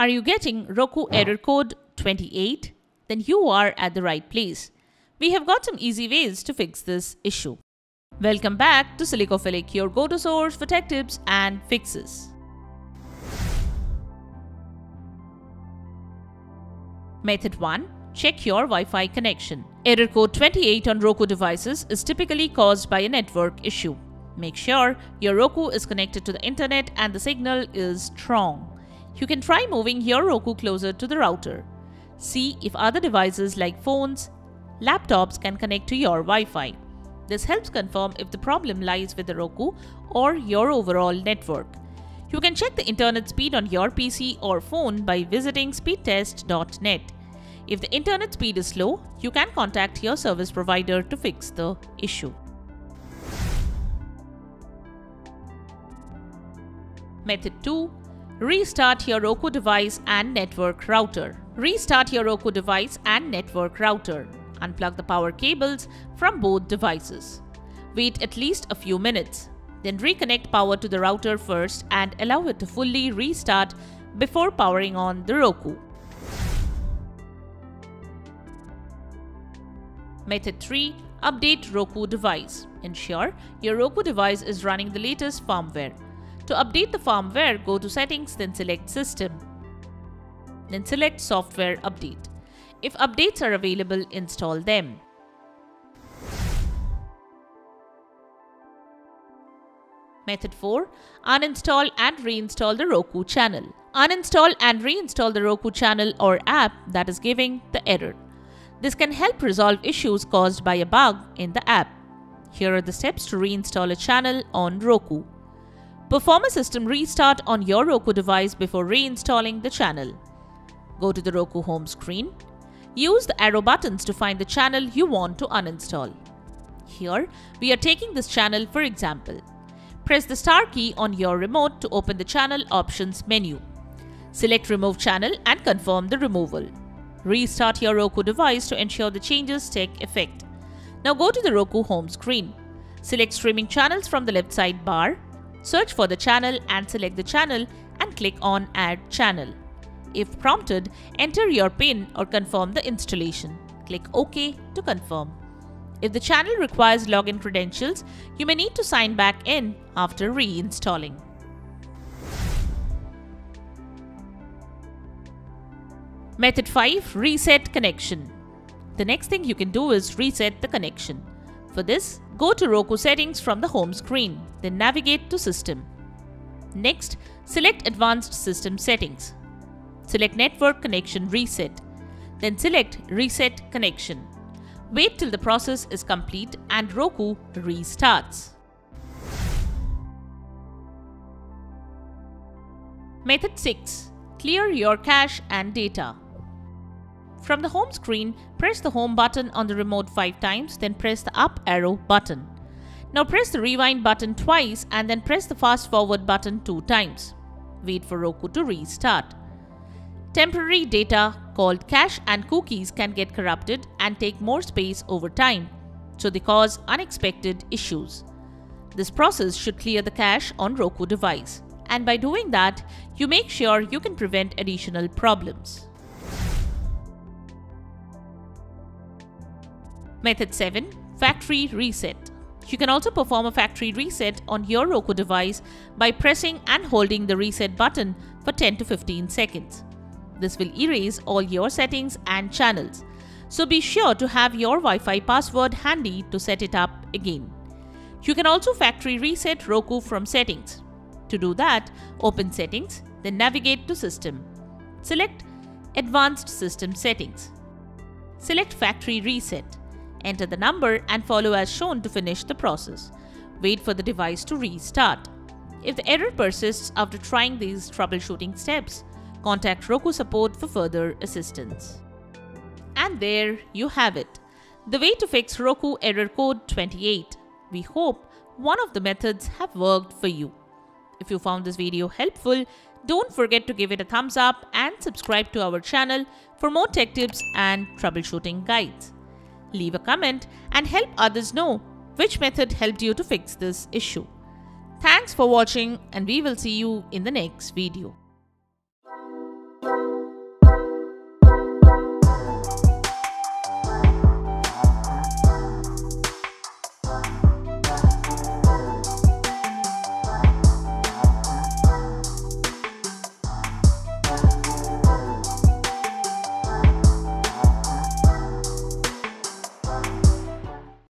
Are you getting Roku ah. error code 28? Then you are at the right place. We have got some easy ways to fix this issue. Welcome back to Silicophilic, your go-to source for tech tips and fixes. Method 1. Check your Wi-Fi connection. Error code 28 on Roku devices is typically caused by a network issue. Make sure your Roku is connected to the internet and the signal is strong. You can try moving your Roku closer to the router. See if other devices like phones, laptops can connect to your Wi-Fi. This helps confirm if the problem lies with the Roku or your overall network. You can check the internet speed on your PC or phone by visiting speedtest.net. If the internet speed is slow, you can contact your service provider to fix the issue. Method 2. Restart your Roku device and network router. Restart your Roku device and network router. Unplug the power cables from both devices. Wait at least a few minutes. Then reconnect power to the router first and allow it to fully restart before powering on the Roku. Method 3. Update Roku device. Ensure your Roku device is running the latest firmware. To update the firmware, go to Settings then select System. Then select Software Update. If updates are available, install them. Method 4. Uninstall and reinstall the Roku channel. Uninstall and reinstall the Roku channel or app that is giving the error. This can help resolve issues caused by a bug in the app. Here are the steps to reinstall a channel on Roku. Perform a system restart on your Roku device before reinstalling the channel. Go to the Roku home screen. Use the arrow buttons to find the channel you want to uninstall. Here, we are taking this channel for example. Press the star key on your remote to open the channel options menu. Select remove channel and confirm the removal. Restart your Roku device to ensure the changes take effect. Now go to the Roku home screen. Select streaming channels from the left side bar. Search for the channel and select the channel and click on add channel. If prompted, enter your PIN or confirm the installation. Click OK to confirm. If the channel requires login credentials, you may need to sign back in after reinstalling. Method 5 Reset Connection The next thing you can do is reset the connection. For this, go to Roku settings from the home screen, then navigate to System. Next, select Advanced System Settings. Select Network Connection Reset. Then select Reset Connection. Wait till the process is complete and Roku restarts. Method 6. Clear your cache and data. From the home screen, press the home button on the remote 5 times, then press the up arrow button. Now press the rewind button twice and then press the fast forward button 2 times. Wait for Roku to restart. Temporary data called cache and cookies can get corrupted and take more space over time, so they cause unexpected issues. This process should clear the cache on Roku device, and by doing that, you make sure you can prevent additional problems. Method 7. Factory Reset You can also perform a factory reset on your Roku device by pressing and holding the reset button for 10 to 15 seconds. This will erase all your settings and channels. So be sure to have your Wi-Fi password handy to set it up again. You can also factory reset Roku from settings. To do that, open settings, then navigate to system. Select advanced system settings. Select factory reset. Enter the number and follow as shown to finish the process. Wait for the device to restart. If the error persists after trying these troubleshooting steps, Contact Roku support for further assistance. And there you have it. The way to fix Roku error code 28. We hope one of the methods have worked for you. If you found this video helpful, don't forget to give it a thumbs up and subscribe to our channel for more tech tips and troubleshooting guides. Leave a comment and help others know which method helped you to fix this issue. Thanks for watching and we will see you in the next video.